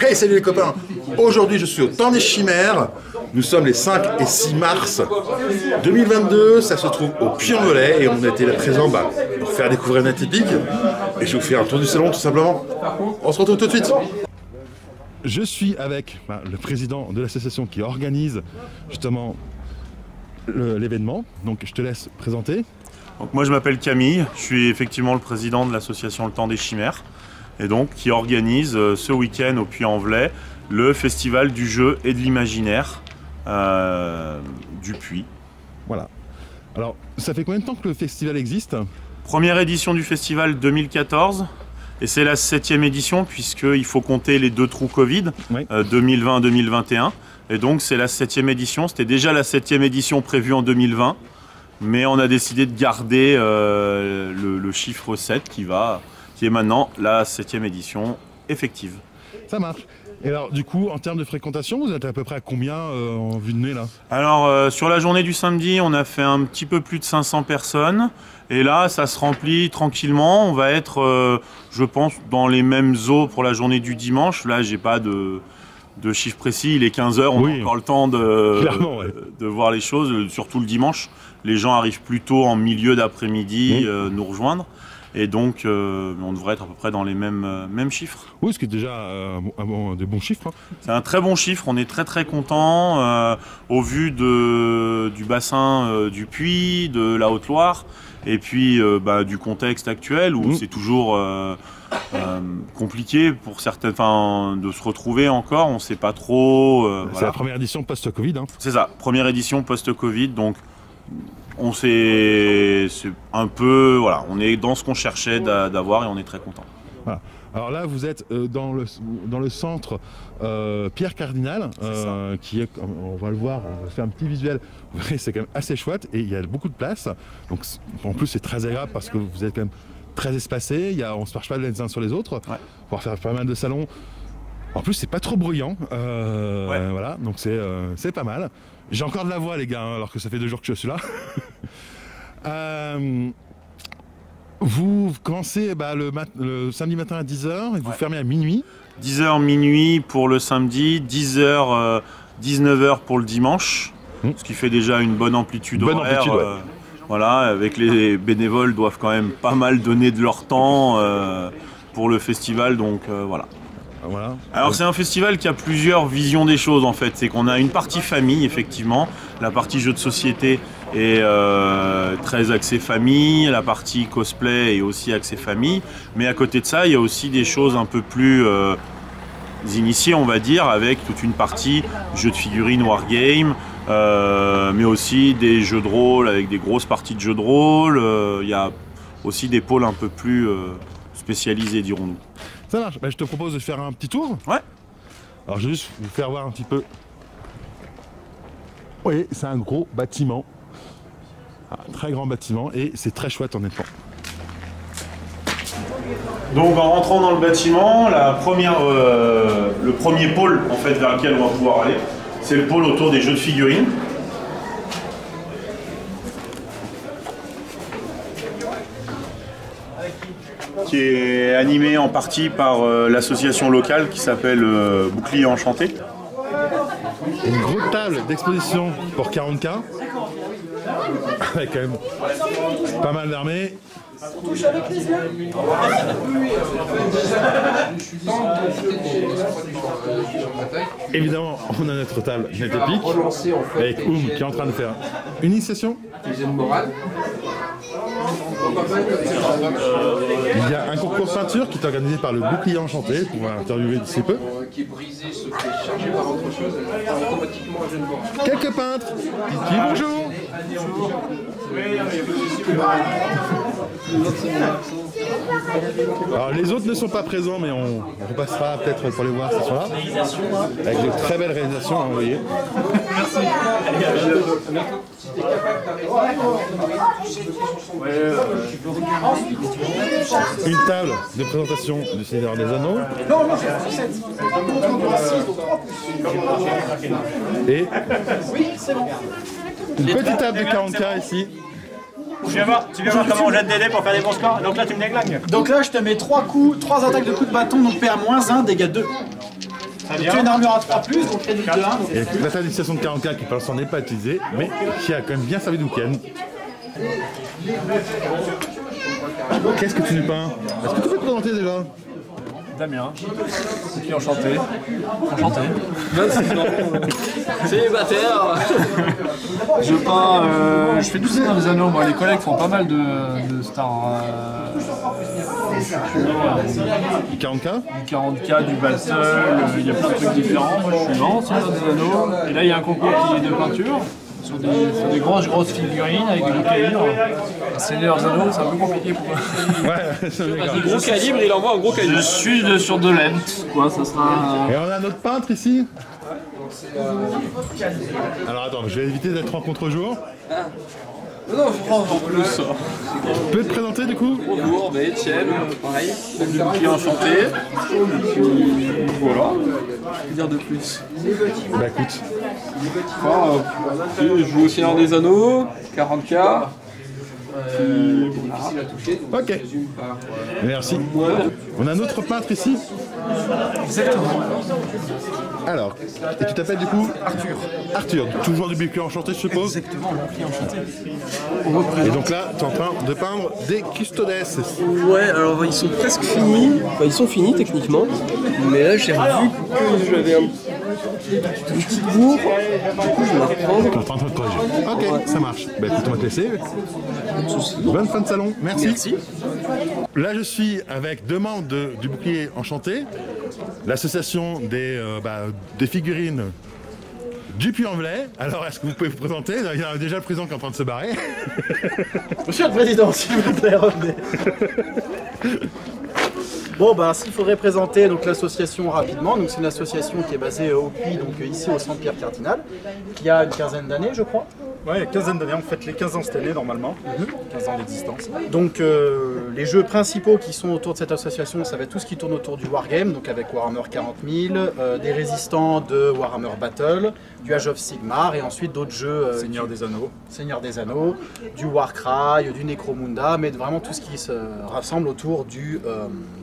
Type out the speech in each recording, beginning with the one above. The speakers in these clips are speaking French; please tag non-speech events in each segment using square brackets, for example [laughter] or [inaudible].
Hey, salut les copains Aujourd'hui, je suis au Temps des Chimères. Nous sommes les 5 et 6 mars 2022. Ça se trouve au Puy-en-Velay et on a été là présent bah, pour faire découvrir une atypique. Et je vous faire un tour du salon tout simplement. On se retrouve tout de suite. Je suis avec bah, le président de l'association qui organise justement l'événement. Donc je te laisse présenter. Moi je m'appelle Camille, je suis effectivement le président de l'association Le Temps des Chimères et donc qui organise euh, ce week-end au Puy-en-Velay le festival du jeu et de l'imaginaire euh, du Puy. Voilà. Alors, ça fait combien de temps que le festival existe? Première édition du festival 2014 et c'est la septième édition puisqu'il faut compter les deux trous Covid, Oui. euh, 2020-2021 et donc c'est la septième édition. C'était déjà la septième édition prévue en 2020 mais on a décidé de garder euh, le, le chiffre 7 qui va, qui est maintenant la septième édition effective. Ça marche. Et alors, du coup, en termes de fréquentation, vous êtes à peu près à combien euh, en vue de nez là? Alors euh, sur la journée du samedi, on a fait un petit peu plus de 500 personnes et là ça se remplit tranquillement. On va être, euh, je pense, dans les mêmes eaux pour la journée du dimanche. Là, j'ai pas de de chiffre précis, il est 15h, on Oui. a encore le temps de, Clairement, ouais. de voir les choses, surtout le dimanche. Les gens arrivent plutôt en milieu d'après-midi nous rejoindre. Et donc, euh, on devrait être à peu près dans les mêmes, euh, mêmes chiffres. Oui, ce qui est déjà euh, un bon- des bons chiffres. hein. C'est un très bon chiffre, on est très très content euh, au vu de, du bassin du Puy, de la Haute-Loire, et puis bah, du contexte actuel où Mhm. c'est toujours compliqué pour certaines, enfin, de se retrouver encore. On ne sait pas trop. C'est voilà. la première édition post-Covid. hein. C'est ça, première édition post-Covid, donc on s'est, un peu, voilà, on est dans ce qu'on cherchait d'a- d'avoir et on est très content. Alors là, vous êtes euh, dans, le, dans le centre euh, Pierre Cardinal, euh, qui est, on va le voir, on va faire un petit visuel. Vous verrez, c'est quand même assez chouette et il y a beaucoup de place. Donc en plus, c'est très agréable parce que vous êtes quand même très espacé. Il y a, on se marche pas les uns sur les autres. Ouais. Pour faire pas mal de salons. En plus, c'est pas trop bruyant. euh, Ouais. Voilà, donc c'est c'est pas mal. J'ai encore de la voix, les gars, hein, alors que ça fait deux jours que je suis là. [laughs] Euh, vous commencez bah, le, mat- le samedi matin à 10h et vous Ouais. fermez à minuit. 10h minuit pour le samedi, 10h, euh, 19h pour le dimanche, Hmm. ce qui fait déjà une bonne amplitude Bonne horaire. amplitude, ouais. euh, voilà, avec les bénévoles doivent quand même pas mal donner de leur temps pour le festival, donc voilà. Alors c'est un festival qui a plusieurs visions des choses en fait. C'est qu'on a une partie famille effectivement, la partie jeux de société est euh, très axée famille, la partie cosplay est aussi axée famille, mais à côté de ça il y a aussi des choses un peu plus euh, initiées on va dire, avec toute une partie jeux de figurines wargame, euh, mais aussi des jeux de rôle avec des grosses parties de jeux de rôle. Il y a aussi des pôles un peu plus spécialisés dirons-nous. Ça marche. Bah, je te propose de faire un petit tour. Ouais. Alors je vais juste vous faire voir un petit peu. Oui, c'est un gros bâtiment. Un très grand bâtiment et c'est très chouette honnêtement. Donc en rentrant dans le bâtiment, la première, euh, le premier pôle en fait vers lequel on va pouvoir aller, c'est le pôle autour des jeux de figurines. Qui est animé en partie par euh, l'association locale qui s'appelle euh, Bouclier Enchanté. Une grosse table d'exposition pour 40K. Avec [laughs] quand même pas mal d'armées. Évidemment, on a notre table net épique avec Oum qui est en train de faire une initiation. Il y a un concours peinture qui est organisé par le bouclier enchanté qu'on va interviewer d'ici peu. qui est brisé se fait charger par autre chose, elle part automatiquement à jeune bord. Quelques peintres qui bonjour Alors les autres ne sont pas présents mais on, on repassera peut-être pour les voir ce soir avec de très belles réalisations à envoyer. Une table de présentation du Seigneur des Anneaux. Et une petite table de 40K ici. Tu viens voir, tu viens voir comment on jette des dés pour faire des bons scores. Donc là, tu me déglingues. Donc là, je te mets 3 coups, 3 attaques de coups de bâton, donc PA-1, dégâts 2. bien. Tu as une armure à 3 plus, donc réduite de 1. Donc... Et la stabilisation de 40K qui pour l'instant n'est pas utilisée, mais qui a quand même bien servi de week-end. Qu'est-ce que tu nous peins Est-ce que tu peux te présenter déjà? Damien, puis enchanté. Enchanté. [laughs] Célibataire Je peins, euh, je fais tous Seigneur des Anneaux. Moi, les collègues font pas mal de, de stars. Du 40K du 40K, du bal seul, euh, il y a plein de trucs différents. Moi, je suis dans Seigneur des Anneaux. Et là, il y a un concours qui est de peinture. Sur des, sur des grosses grosses figurines avec des gros calibres. Un Seigneur des Anneaux, c'est un peu compliqué pour moi. Ouais, [laughs] c'est. Gros calibre, il envoie un gros Je calibre. suis de- sur de lent, quoi, ça sera. Et on a notre peintre ici Alors attends, je vais éviter d'être en contre-jour. Non, en plus. Tu peux te présenter du coup Bonjour, bah Etienne, pareil. Qui est enchanté. Voilà. Que dire de plus Bah écoute, Enfin, euh, Je joue au Seigneur des Anneaux, 40k. Puis voilà. ok. Merci. On a un autre peintre ici Exactement. Alors, et tu t'appelles du coup Arthur. Arthur, toujours du Buclé enchanté je suppose Exactement, l'Empire enchanté. Et donc là, tu es en train de peindre des custodes. Ouais, alors ils sont presque finis. Enfin, ils sont finis techniquement. Mais là, j'ai revu que j'avais un petit cours. Du coup, je vais la reprendre. Tu en train de corriger. Ok, ça marche. Bah écoute, on va te laisser. Bonne fin de salon. Merci. Merci. Là, je suis avec deux membres de- du Bouclier Enchanté, l'association des, euh, bah, des figurines du Puy-en-Velay. Alors, est-ce que vous pouvez vous présenter? Il y a déjà le président qui est en train de se barrer. Monsieur le Président, s'il vous plaît, revenez. [laughs] Bon, bah, s'il faudrait présenter l'association rapidement, c'est une association qui est basée au Puy, donc euh, ici au centre Pierre Cardinal, qui a une quinzaine d'années, je crois. Ouais, quinzaine d'années, on fête les 15 ans cette année normalement. 15 ans d'existence. Donc euh, les jeux principaux qui sont autour de cette association, ça va être tout ce qui tourne autour du Wargame, donc avec Warhammer 40 000, euh, des résistants de Warhammer Battle, du Age of Sigmar et ensuite d'autres jeux euh, Seigneur du des Anneaux. Seigneur des Anneaux, du Warcry, du Necromunda, mais vraiment tout ce qui se rassemble autour du,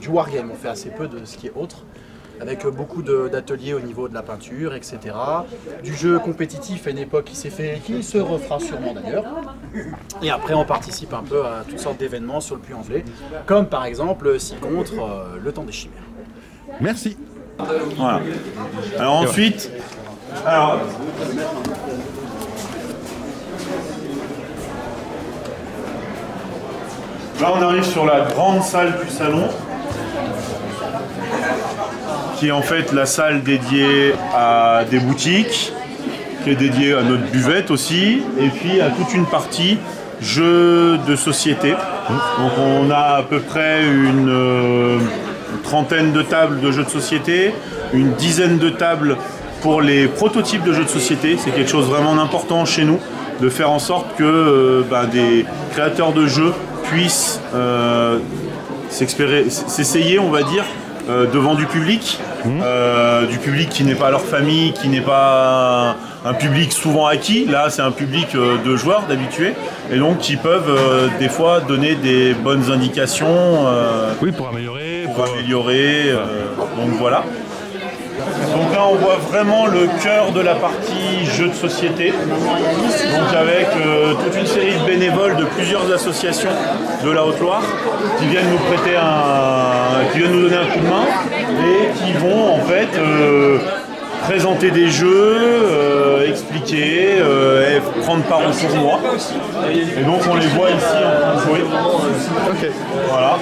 du Wargame. On fait assez peu de ce qui est autre avec euh, beaucoup de- d'ateliers au niveau de la peinture, etc. Du jeu compétitif à une époque qui s'est fait et qui se refera sûrement d'ailleurs. Et après, on participe un peu à toutes sortes d'événements sur le Puy-en-Velay, comme par exemple, si contre, euh, le temps des chimères. Merci. Voilà. Alors ensuite, alors, là on arrive sur la grande salle du salon, qui est en fait la salle dédiée à des boutiques, qui est dédiée à notre buvette aussi, et puis à toute une partie jeux de société. Donc on a à peu près une euh, trentaine de tables de jeux de société, une dizaine de tables pour les prototypes de jeux de société. C'est quelque chose vraiment d'important chez nous, de faire en sorte que euh, ben, des créateurs de jeux puissent euh, s'essayer, on va dire, devant du public, euh, du public qui n'est pas leur famille, qui n'est pas un, public souvent acquis. Là, c'est un public euh, de joueurs, d'habitués, et donc qui peuvent euh, des fois donner des bonnes indications euh, Oui, pour améliorer. pour améliorer. euh, donc voilà. Donc là, on voit vraiment le cœur de la partie jeux de société. Donc avec toute une série de bénévoles de plusieurs associations de la Haute-Loire qui viennent nous prêter un, qui viennent nous donner un coup de main et qui vont en fait euh, présenter des jeux, euh, expliquer, euh, et prendre part au tournoi. Et donc on les voit ici en train de jouer. Voilà.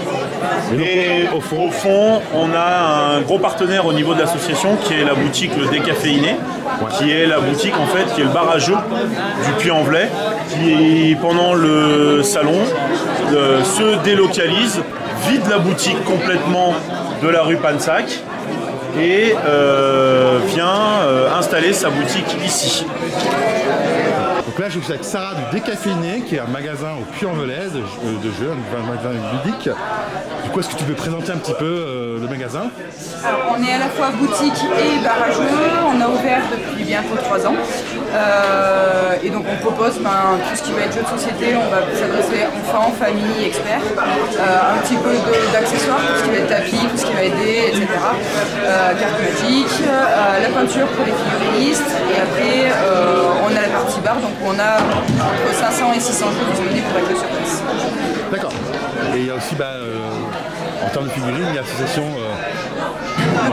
Et au fond, au fond, on a un gros partenaire au niveau de l'association qui est la boutique Le Décaféiné, qui est la boutique en fait, qui est le bar à jeux du Puy-en-Velay, qui pendant le salon se délocalise, vide la boutique complètement de la rue Pansac et euh, vient euh, installer sa boutique ici. Donc là, je suis avec Sarah du Décaféiné, qui est un magasin au Puy-en-Velay de, euh, de jeux, un magasin ludique. Du coup, est-ce que tu peux présenter un petit peu euh, le magasin? Alors, on est à la fois boutique et bar à jeux. On a ouvert depuis bientôt trois ans. Euh, et donc on propose ben, tout ce qui va être jeu de société, on va s'adresser enfants, familles, experts, Euh, un petit peu d'accessoires, tout ce qui va être tapis, tout ce qui va dés, etc. Euh, magiques, euh, la peinture pour les figurinistes, et après on a la partie bar, donc on a entre 500 et 600 jeux disponibles pour être sur place. D'accord. Et il y a aussi, bah, en termes de figurines, il y a l'association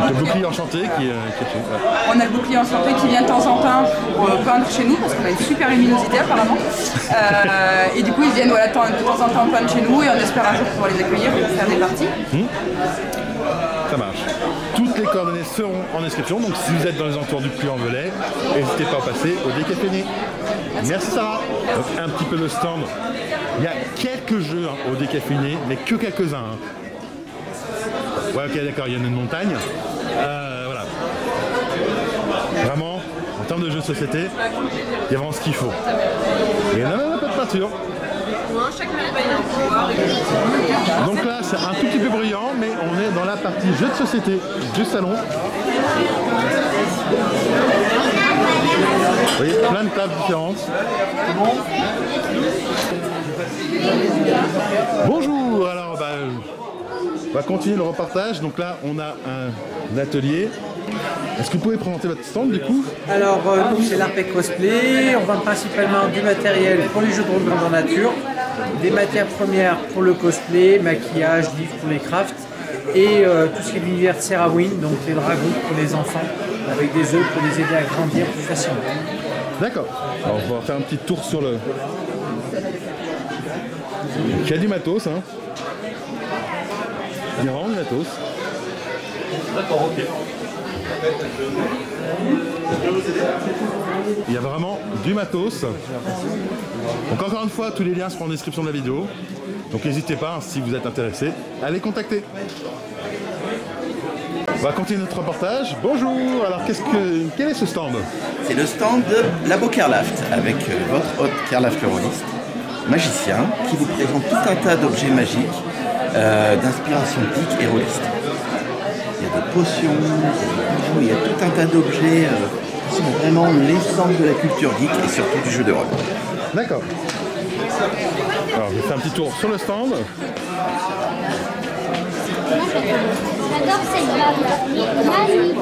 de bouclier enchanté qui, euh, qui est chez nous. Ouais. On a le bouclier enchanté qui vient de temps en temps pour euh, peindre chez nous, parce qu'on a une super luminosité apparemment. Euh, et du coup, ils viennent voilà, de temps en temps peindre chez nous et on espère un jour pouvoir les accueillir pour faire des parties. Ça marche. Toutes les coordonnées seront en description, donc si vous êtes dans les entours du puy en velay n'hésitez pas à passer au décaféiné. Merci Sarah. Donc, un petit peu le stand. Il y a quelques jeux hein, au décaféiné, mais que quelques-uns. hein. Ouais, ok, d'accord, il y en a une montagne. Euh, voilà. Vraiment, en termes de jeux de société, il y a vraiment ce qu'il faut. Et il y en a peu de peinture. Donc là, c'est un tout petit peu bruyant, mais on est dans la partie jeux de société du salon. Vous voyez, plein de tables différentes. Bonjour, alors bah, on va continuer le reportage. Donc là, on a un atelier. Est-ce que vous pouvez présenter votre stand du coup? Alors, euh, nous, c'est l'Arpec Cosplay. On vend principalement du matériel pour les jeux de rôle grandeur nature, des matières premières pour le cosplay, maquillage, livres pour les crafts, et euh, tout ce qui est l'univers de Serrawin, donc les dragons pour les enfants, avec des œufs pour les aider à grandir plus facilement. D'accord. Alors on va faire un petit tour sur le. Il y a du matos, hein. Il y a vraiment du matos. D'accord, ok. Il y a vraiment du matos. Donc encore une fois, tous les liens seront en description de la vidéo. Donc n'hésitez pas, hein, si vous êtes intéressé, à les contacter. On va continuer notre reportage. Bonjour, alors qu'est-ce que quel est ce stand? C'est le stand de Labo Kerlaft avec euh, votre hôte Kerlaft le magicien, qui vous présente tout un tas d'objets magiques euh, d'inspiration geek et rôliste. Il y a des potions, il y a des bijoux, il y a tout un tas d'objets euh, qui sont vraiment l'essence de la culture geek et surtout du jeu de rôle. D'accord. Alors je vais faire un petit tour sur le stand. J'adore cette. Magnifique.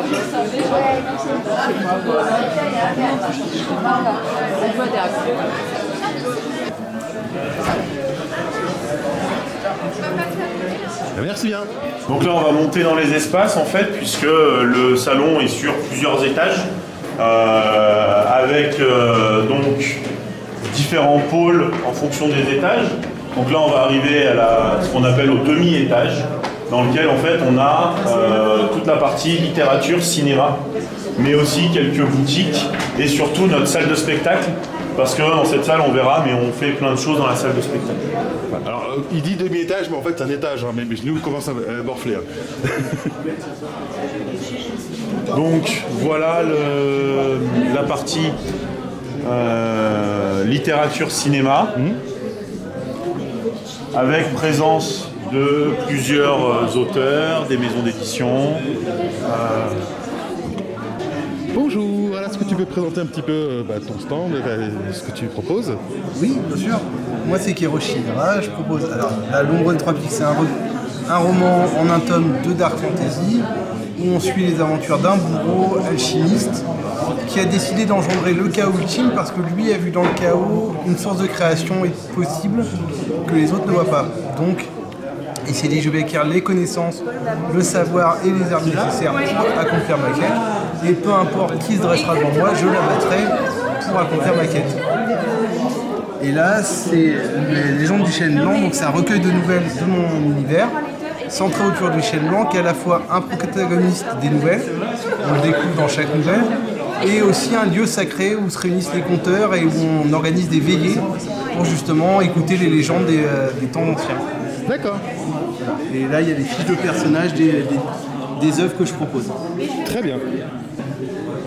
Merci bien. Donc là, on va monter dans les espaces en fait, puisque le salon est sur plusieurs étages, euh, avec euh, donc différents pôles en fonction des étages. Donc là, on va arriver à ce qu'on appelle au demi-étage, dans lequel en fait on a euh, toute la partie littérature, cinéma, mais aussi quelques boutiques et surtout notre salle de spectacle. Parce que dans cette salle, on verra, mais on fait plein de choses dans la salle de spectacle. Alors euh, il dit demi-étage, mais en fait c'est un étage, hein, mais mes genoux commencent à à morfler. hein. [laughs] Donc voilà le- la partie euh, littérature cinéma avec présence de plusieurs euh, auteurs, des maisons d'édition. euh, Bonjour, est-ce que tu peux présenter un petit peu euh, bah, ton stand, euh, ce que tu proposes Oui, bien sûr. Moi, c'est Kiroshi. Je propose alors, La L'ombre des trois c'est un, roman en un tome de Dark Fantasy où on suit les aventures d'un bourreau alchimiste qui a décidé d'engendrer le chaos ultime parce que lui a vu dans le chaos une source de création possible que les autres ne voient pas. Donc, il s'est dit je vais acquérir les connaissances, le savoir et les armes nécessaires pour accomplir ma quête. Et peu importe qui se dressera devant moi, je l'abattrai pour accomplir ma quête. Et là, c'est les légendes du chêne blanc, donc c'est un recueil de nouvelles de mon univers, centré autour du chêne blanc, qui est à la fois un protagoniste des nouvelles, on le découvre dans chaque nouvelle, et aussi un lieu sacré où se réunissent les conteurs et où on organise des veillées pour justement écouter les légendes des, euh, des temps anciens. D'accord. Et là, il y a des fiches de personnages des, des, des œuvres que je propose. Très bien.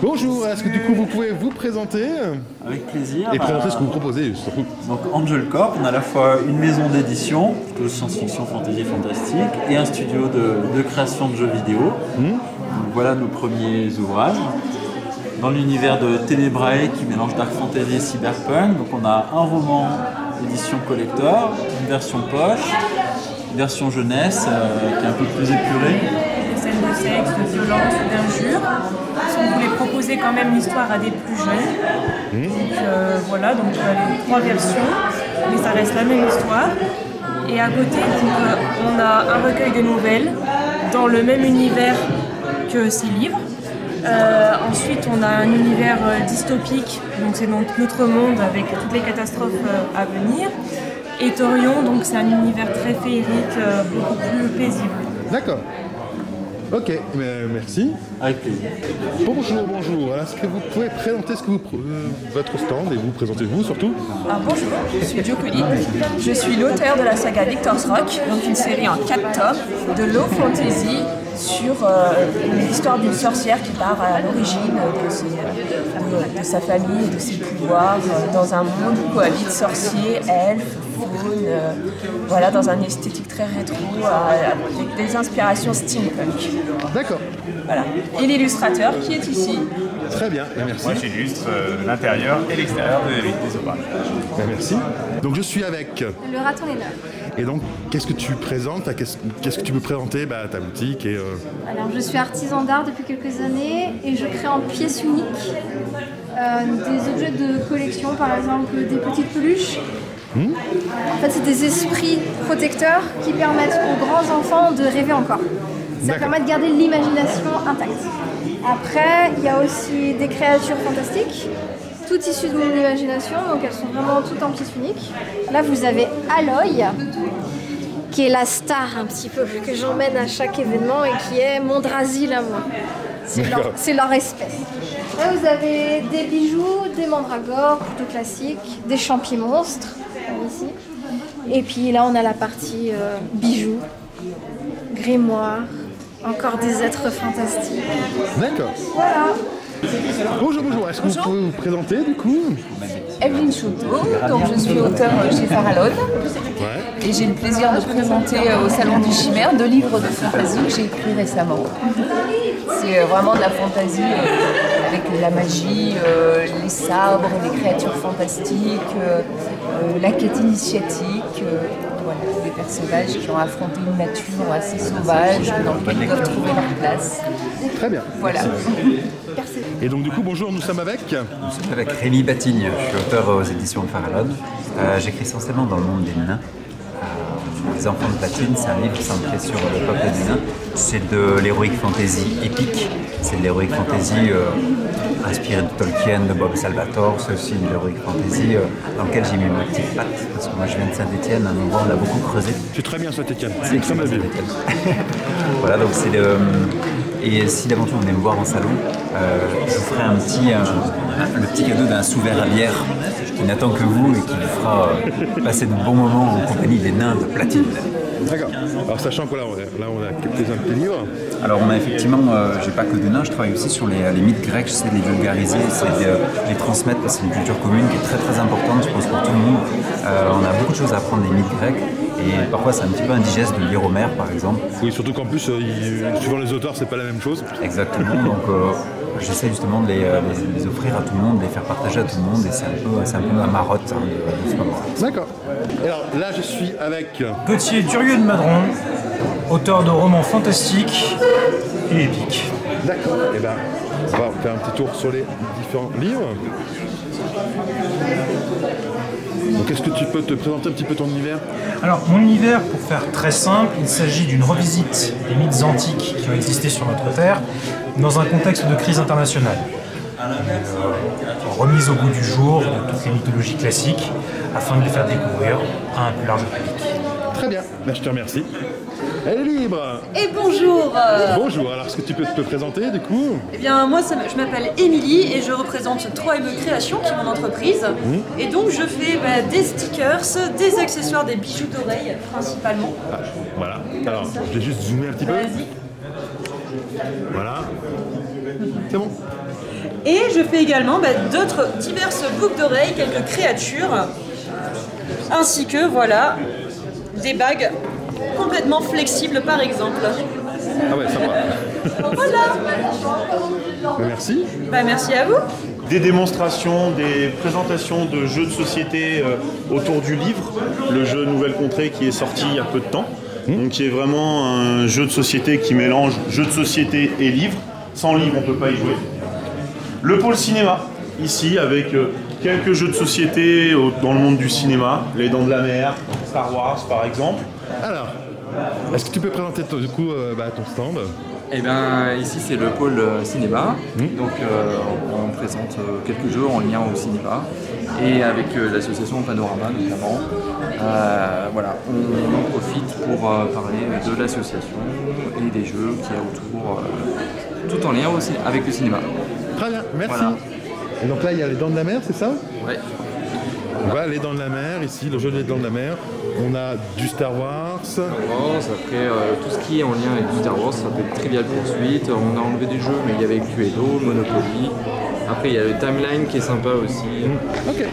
Bonjour, est-ce que du coup vous pouvez vous présenter Avec plaisir. et présenter Euh, ce que vous proposez surtout Donc Angel Corp, on a à la fois une maison d'édition, plutôt science-fiction, fantasy, fantastique, et un studio de, de création de jeux vidéo. Hmm. Donc voilà nos premiers ouvrages. dans l'univers de Ténébrae qui mélange dark fantasy et cyberpunk. Donc on a un roman édition collector, une version poche, une version jeunesse euh, qui est un peu plus épurée. De sexe, de violence ou d'injures. Si on voulait proposer quand même l'histoire à des plus jeunes. Donc euh, voilà, donc euh, les trois versions, mais ça reste la même histoire. Et à côté, donc, euh, on a un recueil de nouvelles dans le même univers que ces livres. Euh, ensuite, on a un univers euh, dystopique, donc c'est donc notre monde avec toutes les catastrophes euh, à venir. Et Torion, donc c'est un univers très féerique, euh, beaucoup plus paisible. D'accord. Ok, mais merci. Avec plaisir. Bonjour, bonjour. Est-ce que vous pouvez présenter ce que vous, pr- euh, votre stand et vous présentez-vous surtout Ah, bonjour, je suis Joe. Je suis l'auteur de la saga Victor's Rock, donc une série en 4 tomes de low fantasy sur euh, l'histoire d'une sorcière qui part à l'origine de, ses- de- de sa famille et de ses pouvoirs euh, dans un monde où cohabitent sorciers, elfes, euh, voilà, dans un esthétique très rétro, euh, avec des inspirations steampunk. D'accord. Voilà. Et l'illustrateur qui est ici. Très bien, et merci. Moi, j'illustre euh, l'intérieur et l'extérieur de des ouvrages. Ben, merci. Donc je suis avec. Le raton laineur. Et donc, qu'est-ce que tu présentes? Qu'est-ce qu'est-ce que tu peux présenter bah, Ta boutique et. euh, Alors, je suis artisan d'art depuis quelques années et je crée en pièces uniques euh, des objets de collection, par exemple des petites peluches. Hmm En fait, c'est des esprits protecteurs qui permettent aux grands enfants de rêver encore. Ça permet de garder l'imagination intacte. Après, il y a aussi des créatures fantastiques, toutes issues de mon imagination, donc elles sont vraiment toutes en pièces uniques. Là, vous avez Aloy, qui est la star un petit peu, que j'emmène à chaque événement et qui est mon Drasil à moi. C'est leur, espèce. Là, vous avez des bijoux, des mandragores, plutôt classiques, des champis monstres, ici. Et puis là, on a la partie euh, bijoux, grimoire, encore des êtres fantastiques. D'accord. Voilà. Bonjour, bonjour. Est-ce que vous pouvez vous présenter du coup? Evelyne Chouteau, donc je suis auteure chez Farallon. Et j'ai le plaisir de présenter euh, au Salon du Chimère deux livres de fantasy que j'ai écrits récemment. C'est euh, vraiment de la fantasy euh, avec la magie, euh, les sabres, les créatures fantastiques, euh, euh, la quête initiatique. euh, voilà, des personnages qui ont affronté une nature assez sauvage dans laquelle ils doivent trouver leur place. Très bien. Voilà. Et donc du coup, bonjour, nous sommes avec Nous sommes avec Rémi Batigne, je suis auteur aux éditions de Farallon. Euh, J'écris essentiellement dans le monde des nains. Euh, Les enfants de Platine, c'est un livre centré sur le peuple des nains. C'est de l'héroïque fantasy épique, c'est de l'héroïque fantasy euh, inspiré de Tolkien, de Bob Salvatore, c'est aussi de l'héroïque fantasy euh, dans lequel j'ai mis ma petite patte, parce que moi je viens de Saint-Etienne, un endroit où on a beaucoup creusé. C'est très bien Saint-Etienne. C'est extrêmement Saint-Etienne. [laughs] voilà, donc c'est le. Et si d'aventure vous venez me voir en salon, euh, je vous ferai un petit, euh, le petit cadeau d'un sous-verre à bière qui n'attend que vous et qui vous fera euh, passer de bons moments en compagnie des nains de platine. D'accord. Alors sachant que là, on a, là, on a quelques-uns de tes livres. Alors on a effectivement, j'ai pas que des nains, je travaille aussi sur les, les mythes grecs, j'essaie de les vulgariser, c'est de les transmettre parce que c'est une culture commune qui est très très importante, je pense pour tout le monde. On a beaucoup de choses à apprendre des mythes grecs et parfois c'est un petit peu indigeste de lire Homère par exemple. Oui, surtout qu'en plus, euh, il- suivant les auteurs, c'est pas la même chose. Exactement, donc euh, j'essaie justement de les, euh, les- les offrir à tout le monde, de les faire partager à tout le monde et c'est un peu, c'est un peu ma marotte hein, de, ce moment. D'accord. Alors là, je suis avec. Gauthier Durieux de Madron, auteur de romans fantastiques et épiques. D'accord. Et ben, on va faire un petit tour sur les différents livres. Donc, est-ce que tu peux te présenter un petit peu ton univers? Alors, mon univers, pour faire très simple, il s'agit d'une revisite des mythes antiques qui ont existé sur notre Terre dans un contexte de crise internationale. Euh, remise au goût du jour de toutes les mythologies classiques afin de les faire découvrir à un plus large public. Très bien. Ben, je te remercie. Elle est libre. Et bonjour Bonjour. Alors, est-ce que tu peux te présenter du coup? Eh bien, moi, je m'appelle Émilie et je représente 3ME Création, qui est mon entreprise. Mmh. Et donc, je fais bah, des stickers, des accessoires, des bijoux d'oreilles, principalement. Ah, Voilà. Alors, je vais juste zoomer un petit peu. Vas-y. Voilà. C'est bon. Et je fais également bah, d'autres diverses boucles d'oreilles, quelques créatures, ainsi que, voilà, des bagues complètement flexibles, par exemple. Ah ouais, sympa. Voilà. Merci. Bah, merci à vous. Des démonstrations, des présentations de jeux de société euh, autour du livre, le jeu Nouvelle Contrée qui est sorti il y a peu de temps. Donc qui est vraiment un jeu de société qui mélange jeu de société et livre. Sans livre, on ne peut pas y jouer. Le pôle cinéma, ici, avec euh, quelques jeux de société au- dans le monde du cinéma, Les Dents de la Mer, Star Wars par exemple. Alors, est-ce que tu peux présenter ton- du coup euh, bah, ton stand Eh bien, ici c'est le pôle euh, cinéma. Donc, euh, on présente quelques jeux en lien au cinéma et avec l'association Panorama notamment. Euh, voilà, on en profite pour euh, parler de l'association et des jeux qu'il y a autour, tout en lien aussi avec le cinéma. Très bien, merci. Voilà. Et donc là, il y a les dents de la mer, c'est ça? Ouais. Voilà, les dents de la mer, ici, le jeu des dents de la mer. On a du Star Wars. Star Wars, après euh, tout ce qui est en lien avec du Star Wars, ça peut être Trivial Poursuite, on a enlevé des jeux, mais il y avait Cluedo, Monopoly. Après il y a le Timeline qui est sympa aussi. Ok.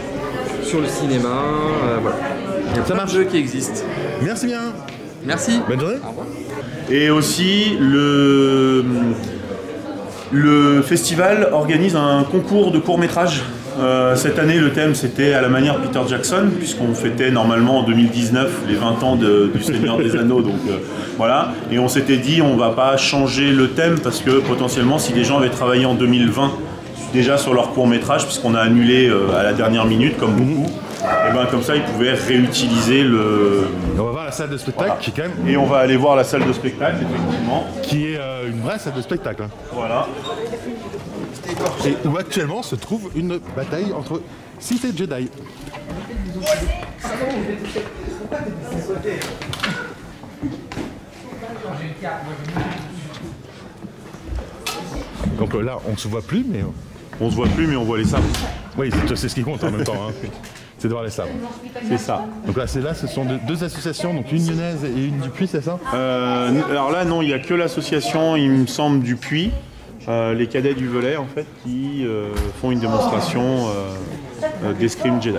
Sur le cinéma, euh, voilà. Il y a plein de jeux qui existent. Merci bien. Merci. Bonne journée. Au revoir. Et aussi, le, le festival organise un concours de court-métrage. Euh, cette année, le thème c'était à la manière Peter Jackson, puisqu'on fêtait normalement en 2019 les 20 ans de- du Seigneur des Anneaux. Donc euh, voilà. Et on s'était dit, on va pas changer le thème parce que potentiellement, si les gens avaient travaillé en 2020 déjà sur leur court-métrage, puisqu'on a annulé euh, à la dernière minute, comme beaucoup, et ben comme ça, ils pouvaient réutiliser le. On va voir la salle de spectacle qui est quand même. Et on va aller voir la salle de spectacle, effectivement. Qui est euh, une vraie salle de spectacle. hein. Voilà. Et où actuellement se trouve une bataille entre Sith et Jedi. Donc euh, là, on se voit plus, mais. On se voit plus, mais on voit les sabres. Oui, c'est c'est ce qui compte en même temps. hein. [laughs] C'est de voir les sabres. C'est ça. Donc là, c'est là, ce sont deux, deux associations, donc une lyonnaise et une du Puy, c'est ça? Euh, alors là, non, il n'y a que l'association, il me semble, du Puy, euh, les cadets du Velay, en fait, qui euh, font une démonstration euh, d'escrime Jedi.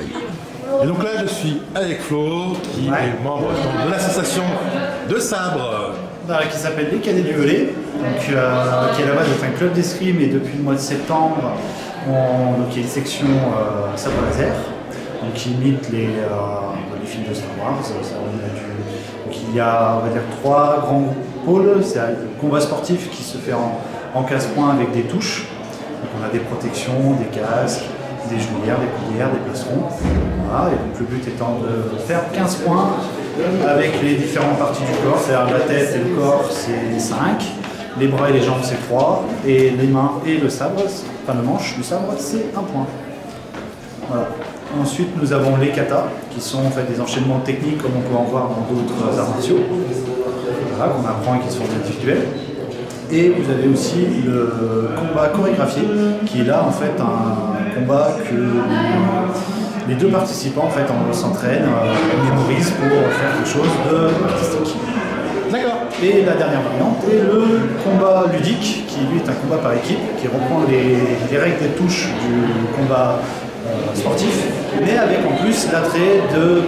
Et donc là, je suis avec Flo, qui est membre de l'association de sabre. Bah, qui s'appelle Les Cadets du Velay, donc, euh, qui est là-bas donc un club d'escrime et depuis le mois de septembre, on- donc, il y a une section euh, sabre laser donc, qui imite les, euh, les films de Star Wars. Donc, il y a on va dire, trois grands pôles. C'est le combat sportif qui se fait en, en casse-point avec des touches. On a des protections, des casques, des genouillères, des coudières, des placerons. Voilà, et donc le but étant de faire 15 points avec les différentes parties du corps, c'est-à-dire la tête et le corps, c'est 5, les bras et les jambes, c'est 3, et les mains et le sabre, enfin le manche du sabre, c'est 1 point. Voilà. Ensuite, nous avons les katas, qui sont en fait des enchaînements techniques comme on peut en voir dans d'autres arts martiaux, voilà, qu'on apprend et qui sont individuels. Et vous avez aussi le combat chorégraphié, qui est là en fait un combat que les deux participants en fait s'entraînent, euh, mémorisent pour faire quelque chose de artistique. D'accord. Et la dernière variante est le combat ludique, qui lui est un combat par équipe, qui reprend les, les règles des touches du combat euh, sportif, mais avec en plus l'attrait de.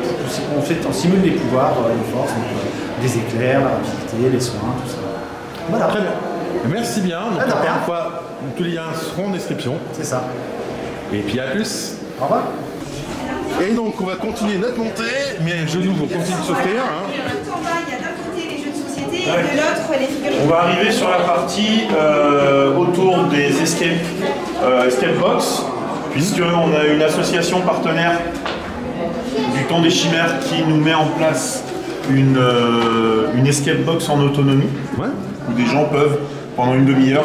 On, fait, on simule les pouvoirs, euh, les forces, donc, euh, des éclairs, la rapidité, les soins, tout ça. Voilà. Très bien. Merci bien. Donc, Ah, de encore rien. une fois, tous les liens seront en description. C'est ça. Et puis à plus. Au revoir. Et donc, on va continuer notre montée, mais genoux vont continuer de s'offrir. hein. Il y a d'un côté les jeux de société et de l'autre les figurines. On va arriver sur la partie euh, autour des escape, euh, escape box, puisqu'on a une association partenaire du temps des chimères qui nous met en place une, euh, une escape box en autonomie, où des gens peuvent, pendant une demi-heure,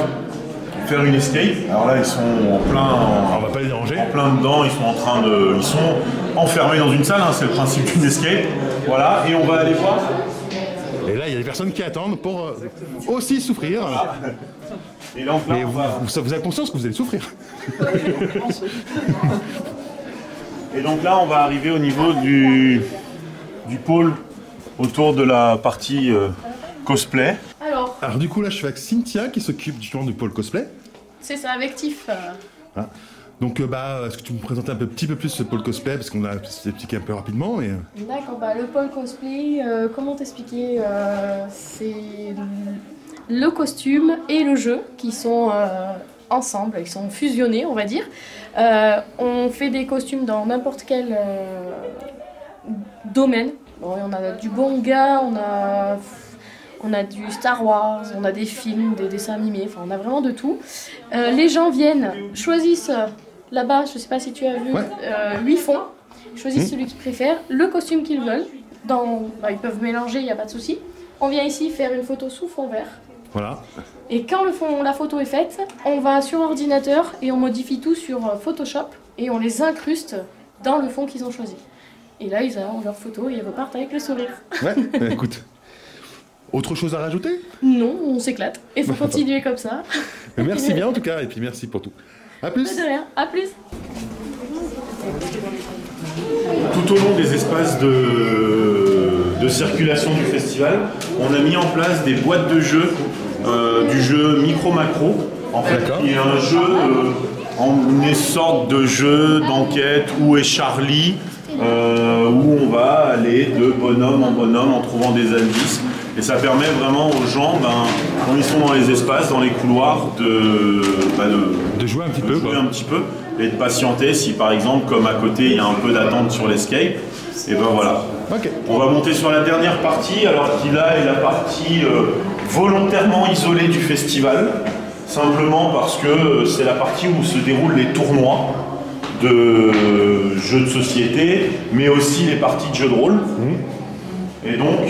faire une escape. Alors là, ils sont en plein, on va pas les déranger. En plein dedans, ils sont en train de, ils sont enfermés dans une salle. hein, c'est le principe d'une escape. Voilà, et on va aller voir. Et là, il y a des personnes qui attendent pour euh, aussi souffrir. Et là, Mais on vous, va- vous, vous avez conscience que vous allez souffrir. Et donc là, on va arriver au niveau du, du pôle autour de la partie euh, cosplay. Alors, du coup, là, je suis avec Cynthia qui s'occupe du du pôle cosplay. c'est ça, avec Tiff. euh, Voilà. Donc, euh, bah, est-ce que tu peux me présenter un peu, petit peu plus ce pôle cosplay Parce qu'on a expliqué un peu rapidement. Mais... D'accord, bah, le pôle cosplay, euh, comment t'expliquer euh, C'est le costume et le jeu qui sont euh, ensemble, ils sont fusionnés, on va dire. Euh, on fait des costumes dans n'importe quel euh, domaine. Bon, on a du manga, on a, on a du Star Wars, on a des films, des dessins animés, enfin on a vraiment de tout. Euh, les gens viennent, choisissent euh, là-bas, je sais pas si tu as vu, euh, 8 fonds, choisissent Mhm. celui qu'ils préfèrent, le costume qu'ils veulent. Dans, bah, ils peuvent mélanger, il n'y a pas de souci. On vient ici faire une photo sous fond vert. Voilà. Et quand le fond, la photo est faite, on va sur ordinateur et on modifie tout sur euh, Photoshop et on les incruste dans le fond qu'ils ont choisi. Et là, ils ont leur photo et ils repartent avec le sourire. Ouais, [laughs] écoute. Autre chose à rajouter? Non, on s'éclate. Et faut continuer comme ça. Merci bien en tout cas, et puis merci pour tout. À plus Pas de rien. À plus. Tout au long des espaces de, de circulation du festival, on a mis en place des boîtes de jeux, euh, du jeu micro-macro, en fait, qui est un jeu, euh, en une sorte de jeu d'enquête où est Charlie, euh, où on va aller de bonhomme en bonhomme en trouvant des indices. Et ça permet vraiment aux gens, ben, quand ils sont dans les espaces, dans les couloirs, de, de, jouer un petit peu, un petit peu et de patienter. Si par exemple comme à côté il y a un peu d'attente sur l'escape et ben voilà. On va monter sur la dernière partie. Alors qui là est la partie euh, volontairement isolée du festival simplement parce que euh, c'est la partie où se déroulent les tournois de jeux de société mais aussi les parties de jeux de rôle. Et donc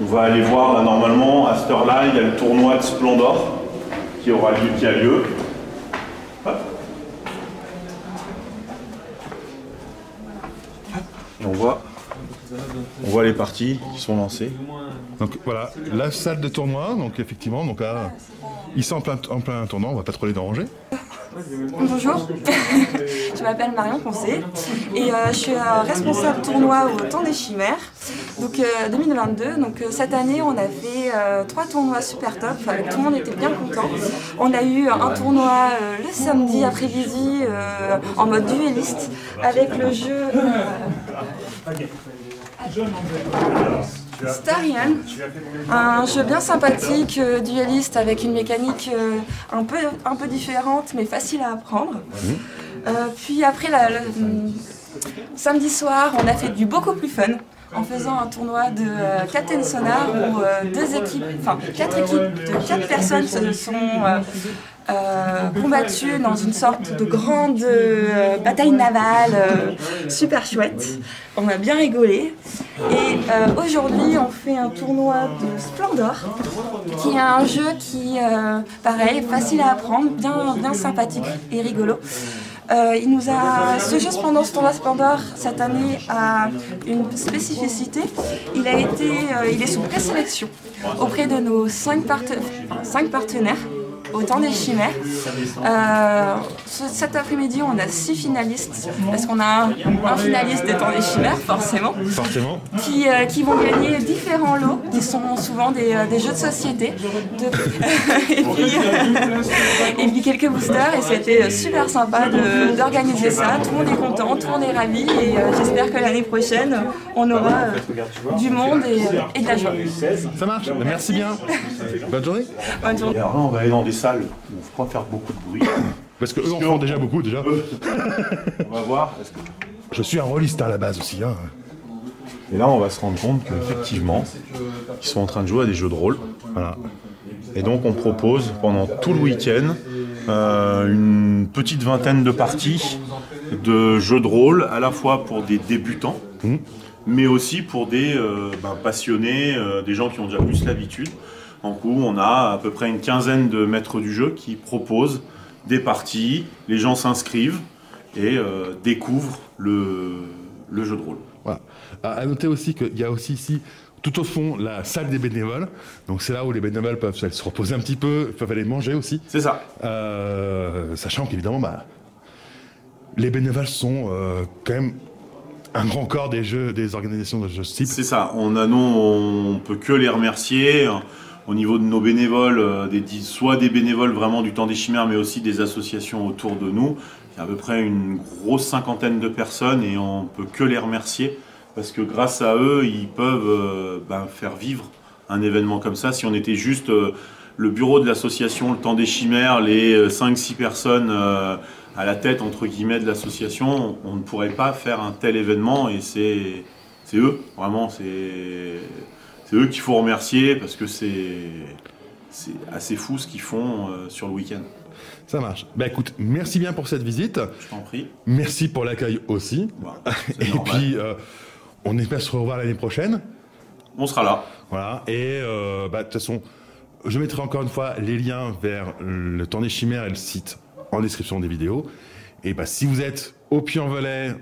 on va aller voir là normalement à cette heure là il y a le tournoi de Splendor qui aura lieu qui a lieu on voit, on voit les parties qui sont lancées. Donc voilà, la salle de tournoi, donc effectivement, donc ils sont en plein, en plein tournoi, on va pas trop les déranger. Bonjour, je m'appelle Marion Poncé et euh, je suis euh, responsable tournoi au Temps des Chimères, donc euh, 2022. Donc euh, cette année, on a fait trois tournois super top, tout le monde était bien content. On a eu un tournoi le samedi après-midi en mode dueliste avec le jeu Starian, un jeu bien sympathique, euh, dueliste avec une mécanique euh, un, peu, un peu différente mais facile à apprendre. Euh, puis après, la- le, hum, samedi soir, on a fait du beaucoup plus fun en faisant un tournoi de euh, Captain Sonar où euh, deux équipes, enfin quatre équipes de quatre personnes se sont euh, euh, combattues dans une sorte de grande euh, bataille navale euh, super chouette. On a bien rigolé. Et euh, aujourd'hui, on fait un tournoi de Splendor, qui est un jeu qui, euh, pareil, facile à apprendre, bien, bien sympathique et rigolo. Euh, il nous a, ce jeu Splendor, ce tournoi Splendor, cette année, a une spécificité. Il, a été, euh, il est sous présélection auprès de nos cinq, cinq partenaires au temps des chimères. Euh, ce- cet après-midi, on a six finalistes, parce qu'on a un, un finaliste des temps des chimères, forcément Forcément. qui, euh, qui vont gagner différents lots, qui sont souvent des, euh, des jeux de société, de- [laughs] et, puis, et puis quelques boosters, et c'était super sympa d'organiser ça. Tout le monde est content, tout le monde est ravi, et euh, j'espère que l'année prochaine, on aura euh, du monde et, et de la joie. Ça marche, merci bien. Bonne journée. Bonne journée. Alors là, on va aller dans des où on ne pas faire beaucoup de bruit. Parce que eux en font déjà beaucoup déjà. On va voir. Je suis un rôliste à la base aussi. Hein. Et là, on va se rendre compte qu'effectivement, ils sont en train de jouer à des jeux de rôle. Voilà. Et donc, on propose pendant tout le week-end euh, une petite vingtaine de parties de jeux de rôle, à la fois pour des débutants, mais aussi pour des euh, ben, passionnés, euh, des gens qui ont déjà plus l'habitude. En coup, on a à peu près une quinzaine de maîtres du jeu qui proposent des parties, les gens s'inscrivent et euh, découvrent le, le jeu de rôle. Voilà. À, noter aussi qu'il y a aussi ici, tout au fond, la salle des bénévoles. Donc c'est là où les bénévoles peuvent se reposer un petit peu, peuvent aller manger aussi. C'est ça. Euh, sachant qu'évidemment, bah, les bénévoles sont euh, quand même un grand corps des jeux, des organisations de jeux de type. C'est ça. On a, nous, on peut que les remercier. Au niveau de nos bénévoles, euh, soit des bénévoles vraiment du temps des chimères, mais aussi des associations autour de nous. Il y a à peu près une grosse cinquantaine de personnes et on peut que les remercier parce que grâce à eux, ils peuvent euh, ben, faire vivre un événement comme ça. Si on était juste euh, le bureau de l'association, le temps des chimères, les 5-6 personnes à la tête, entre guillemets, de l'association, on ne pourrait pas faire un tel événement et c'est eux, vraiment, c'est eux qu'il faut remercier parce que c'est assez fou ce qu'ils font sur le week-end. Ça marche. Bah écoute, merci bien pour cette visite. Je t'en prie. Merci pour l'accueil aussi. [laughs] et puis, euh, on espère se revoir l'année prochaine. On sera là. Voilà. Et euh, bah, de toute façon, je mettrai encore une fois les liens vers le temps des chimères et le site en description des vidéos. Et bah, si vous êtes au Puy-en-Velay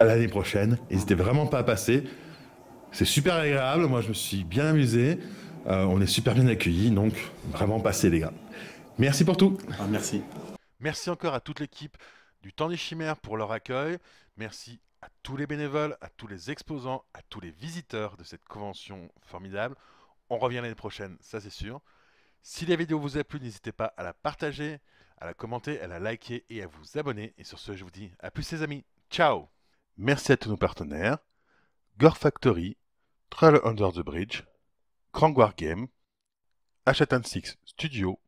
l'année prochaine, n'hésitez vraiment pas à passer. C'est super agréable. Moi, je me suis bien amusé. Euh, on est super bien accueillis. Donc, vraiment passez, les gars. Merci pour tout. Ah, merci. Merci encore à toute l'équipe du Temps des Chimères pour leur accueil. Merci à tous les bénévoles, à tous les exposants, à tous les visiteurs de cette convention formidable. On revient l'année prochaine, ça c'est sûr. Si la vidéo vous a plu, n'hésitez pas à la partager, à la commenter, à la liker et à vous abonner. Et sur ce, je vous dis à plus les amis. Ciao Merci à tous nos partenaires. Gore Factory, Trail Under the Bridge, Krangwar Game, Hachatan Six Studio,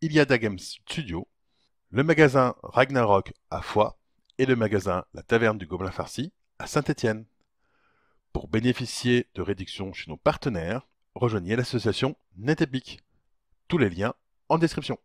Iliada Games Studio, le magasin Ragnarok à Foix et le magasin La Taverne du Gobelin Farci à Saint-Étienne. Pour bénéficier de réductions chez nos partenaires, rejoignez l'association NetEpic. Tous les liens en description.